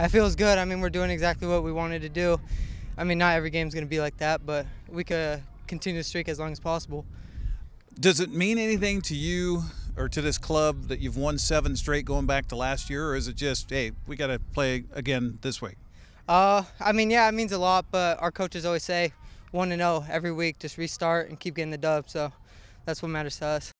That feels good. I mean, we're doing exactly what we wanted to do. I mean, not every game's going to be like that, but we could continue the streak as long as possible. Does it mean anything to you or to this club that you've won seven straight going back to last year, or is it just, hey, we got to play again this week? Uh, I mean, yeah, it means a lot, but our coaches always say one to oh zero every week. Just restart and keep getting the dub. So that's what matters to us.